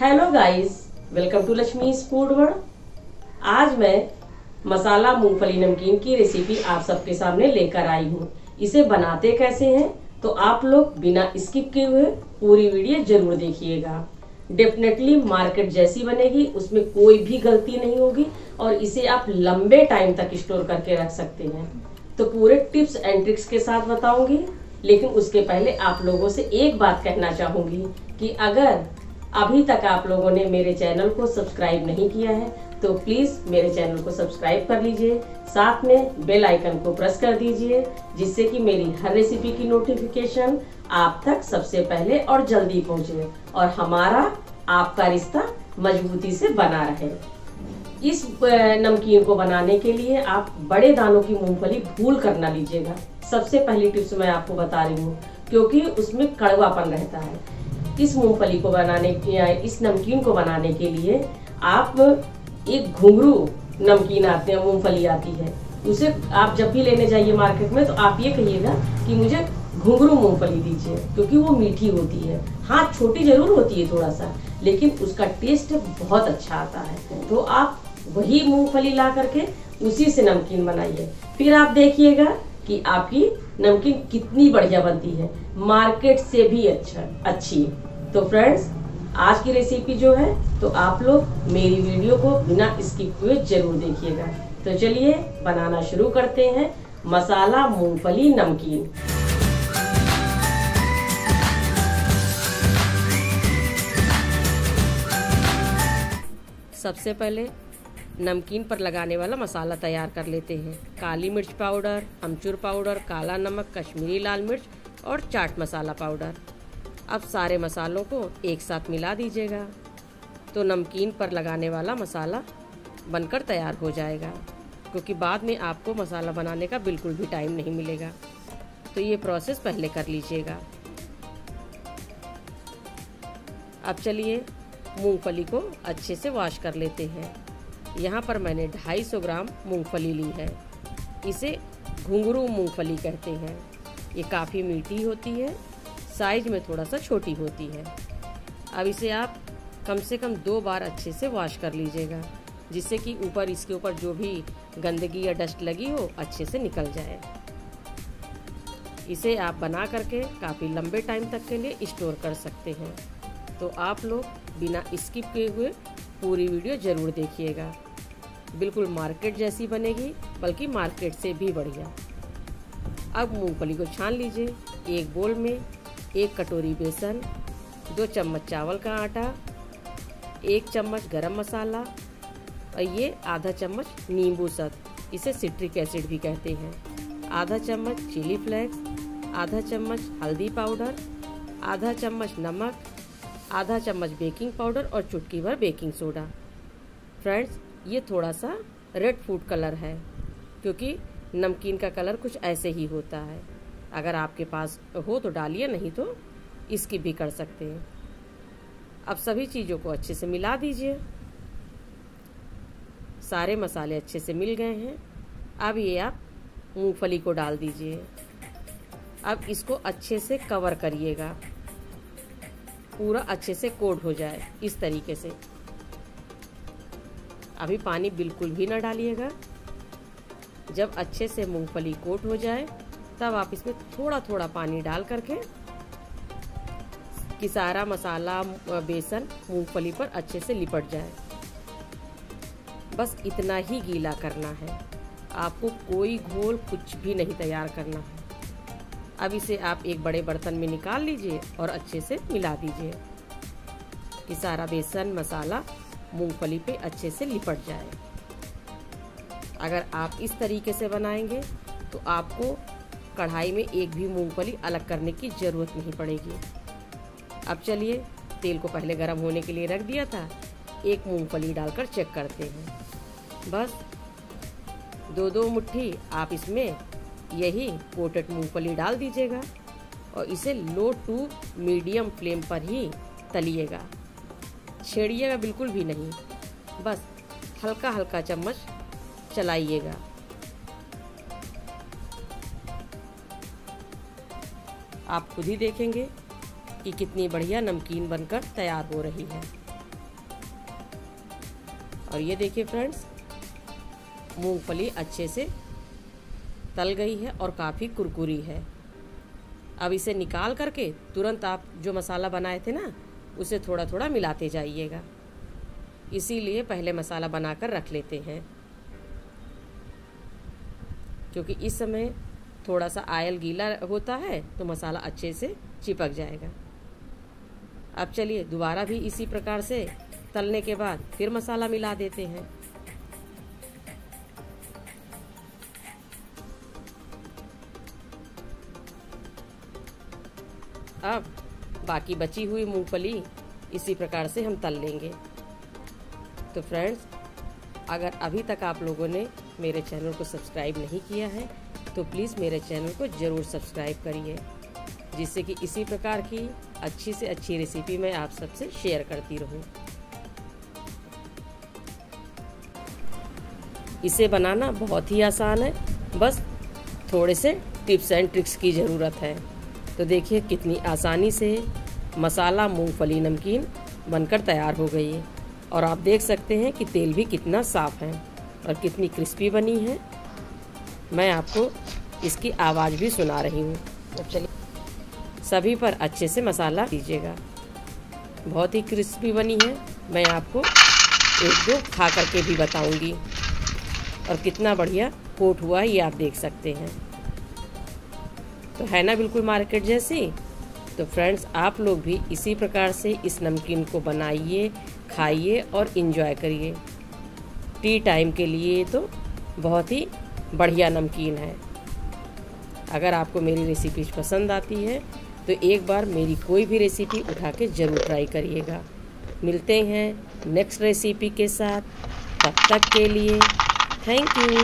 Hello guys welcome to Lakshmi food world आज मैं मसाला, मूंगफली, नमकीन की रेसिपी आप सबके सामने लेकर आई हूँ। इसे बनाते कैसे हैं? तो आप लोग बिना स्किप किए हुए पूरी वीडियो ज़रूर देखिएगा। डेफिनेटली मार्केट जैसी बनेगी, उसमें कोई भी गलती नहीं होगी और इसे आप लंबे टाइम तक स्टोर करके रख सकते हैं। तो पूरे टिप्स एंड ट्रिक्स के साथ बताऊँगी, लेकिन उसके पहले आप लोगों से एक बात कहना चाहूँगी कि अगर अभी तक आप लोगों ने मेरे चैनल को सब्सक्राइब नहीं किया है तो प्लीज़ मेरे चैनल को सब्सक्राइब कर लीजिए। साथ में बेल आइकन को प्रेस कर दीजिए, जिससे कि मेरी हर रेसिपी की नोटिफिकेशन आप तक सबसे पहले और जल्दी पहुँचे और हमारा आपका रिश्ता मजबूती से बना रहे। इस नमकीन को बनाने के लिए आप बड़े दानों की मूंगफली भूल कर ना लीजिएगा। सबसे पहली टिप्स मैं आपको बता रही हूँ, क्योंकि उसमें कड़वापन रहता है। इस मूंगफली को बनाने, या इस नमकीन को बनाने के लिए आप एक घुंघरू नमकीन आते हैं, मूंगफली आती है। उसे आप जब भी लेने जाइए मार्केट में तो आप ये कहिएगा कि मुझे घुंघरू मूंगफली दीजिए, क्योंकि वो मीठी होती है। हाँ छोटी ज़रूर होती है थोड़ा सा लेकिन उसका टेस्ट बहुत अच्छा आता है। तो आप वही मूंगफली ला करके उसी से नमकीन बनाइए। फिर आप देखिएगा कि आपकी नमकीन कितनी बढ़िया बनती है। मार्केट से भी अच्छा अच्छी तो फ्रेंड्स आज की रेसिपी जो है तो आप लोग मेरी वीडियो को बिना स्किप हुए ज़रूर देखिएगा। तो चलिए, बनाना शुरू करते हैं। मसाला मूंगफली नमकीन। सबसे पहले नमकीन पर लगाने वाला मसाला तैयार कर लेते हैं। काली मिर्च पाउडर, अमचूर पाउडर, काला नमक, कश्मीरी लाल मिर्च और चाट मसाला पाउडर। अब सारे मसालों को एक साथ मिला दीजिएगा। तो नमकीन पर लगाने वाला मसाला बनकर तैयार हो जाएगा, क्योंकि बाद में आपको मसाला बनाने का बिल्कुल भी टाइम नहीं मिलेगा। तो ये प्रोसेस पहले कर लीजिएगा। अब चलिए मूंगफली को अच्छे से वॉश कर लेते हैं। यहाँ पर मैंने 250 ग्राम मूंगफली ली है। इसे घुंघरू मूंगफली कहते हैं। ये काफ़ी मीठी होती है, साइज़ में थोड़ा सा छोटी होती है। अब इसे आप कम से कम दो बार अच्छे से वॉश कर लीजिएगा, जिससे कि ऊपर इसके ऊपर जो भी गंदगी या डस्ट लगी हो, अच्छे से निकल जाए। इसे आप बना करके काफ़ी लंबे टाइम तक के लिए स्टोर कर सकते हैं। तो आप लोग बिना स्किप किए हुए पूरी वीडियो ज़रूर देखिएगा। बिल्कुल मार्केट जैसी बनेगी, बल्कि मार्केट से भी बढ़िया। अब मूंगफली को छान लीजिए। एक बोल में एक कटोरी बेसन, दो चम्मच चावल का आटा, एक चम्मच गरम मसाला और ये आधा चम्मच नींबू सत इसे सिट्रिक एसिड भी कहते हैं। आधा चम्मच चिली फ्लेक्स, आधा चम्मच हल्दी पाउडर, आधा चम्मच नमक, आधा चम्मच बेकिंग पाउडर और चुटकी भर बेकिंग सोडा। फ्रेंड्स ये थोड़ा सा रेड फ़ूड कलर है, क्योंकि नमकीन का कलर कुछ ऐसे ही होता है। अगर आपके पास हो तो डालिए, नहीं तो इसकी भी कर सकते हैं। अब सभी चीज़ों को अच्छे से मिला दीजिए। सारे मसाले अच्छे से मिल गए हैं। अब ये आप मूंगफली को डाल दीजिए। अब इसको अच्छे से कवर करिएगा। पूरा अच्छे से कोट हो जाए, इस तरीके से। अभी पानी बिल्कुल भी ना डालिएगा। जब अच्छे से मूंगफली कोट हो जाए, तब आप इसमें थोड़ा थोड़ा पानी डाल करके कि सारा मसाला, बेसन मूंगफली पर अच्छे से लिपट जाए। बस इतना ही गीला करना है। आपको कोई घोल कुछ भी नहीं तैयार करना है। अब इसे आप एक बड़े बर्तन में निकाल लीजिए और अच्छे से मिला दीजिए कि सारा बेसन, मसाला मूंगफली पे अच्छे से लिपट जाए। अगर आप इस तरीके से बनाएँगे तो आपको कढ़ाई में एक भी मूंगफली अलग करने की ज़रूरत नहीं पड़ेगी। अब चलिए, तेल को पहले गर्म होने के लिए रख दिया था। एक मूंगफली डालकर चेक करते हैं। बस दो दो मुट्ठी आप इसमें यही कोटेड मूंगफली डाल दीजिएगा और इसे लो टू मीडियम फ्लेम पर ही तलिएगा। छेड़िएगा बिल्कुल भी नहीं। बस हल्का हल्का चम्मच चलाइएगा। आप खुद ही देखेंगे कि कितनी बढ़िया नमकीन बनकर तैयार हो रही है। और ये देखिए फ्रेंड्स, मूंगफली अच्छे से तल गई है और काफ़ी कुरकुरी है। अब इसे निकाल करके तुरंत आप जो मसाला बनाए थे ना उसे थोड़ा थोड़ा मिलाते जाइएगा। इसीलिए पहले मसाला बनाकर रख लेते हैं। क्योंकि इस समय थोड़ा सा आयल गीला होता है तो मसाला अच्छे से चिपक जाएगा। अब चलिए दोबारा भी इसी प्रकार से तलने के बाद फिर मसाला मिला देते हैं। अब बाकी बची हुई मूंगफली इसी प्रकार से हम तल लेंगे। तो फ्रेंड्स अगर अभी तक आप लोगों ने मेरे चैनल को सब्सक्राइब नहीं किया है तो प्लीज़ मेरे चैनल को ज़रूर सब्सक्राइब करिए, जिससे कि इसी प्रकार की अच्छी से अच्छी रेसिपी मैं आप सबसे शेयर करती रहूँ। इसे बनाना बहुत ही आसान है। बस थोड़े से टिप्स एंड ट्रिक्स की ज़रूरत है। तो देखिए कितनी आसानी से मसाला, मूंगफली, नमकीन बनकर तैयार हो गई है। और आप देख सकते हैं कि तेल भी कितना साफ़ है और कितनी क्रिस्पी बनी है। मैं आपको इसकी आवाज़ भी सुना रही हूँ। अब चलिए, सभी पर अच्छे से मसाला दीजिएगा। बहुत ही क्रिस्पी बनी है। मैं आपको एक दो खा करके भी बताऊँगी। और कितना बढ़िया कोट हुआ है, ये आप देख सकते हैं। तो है ना बिल्कुल मार्केट जैसी? तो फ्रेंड्स, आप लोग भी इसी प्रकार से इस नमकीन को बनाइए, खाइए और इन्जॉय करिए। टी टाइम के लिए तो बहुत ही बढ़िया नमकीन है। अगर आपको मेरी रेसिपी पसंद आती है तो एक बार मेरी कोई भी रेसिपी उठा के ज़रूर ट्राई करिएगा। मिलते हैं नेक्स्ट रेसिपी के साथ। तब तक के लिए थैंक यू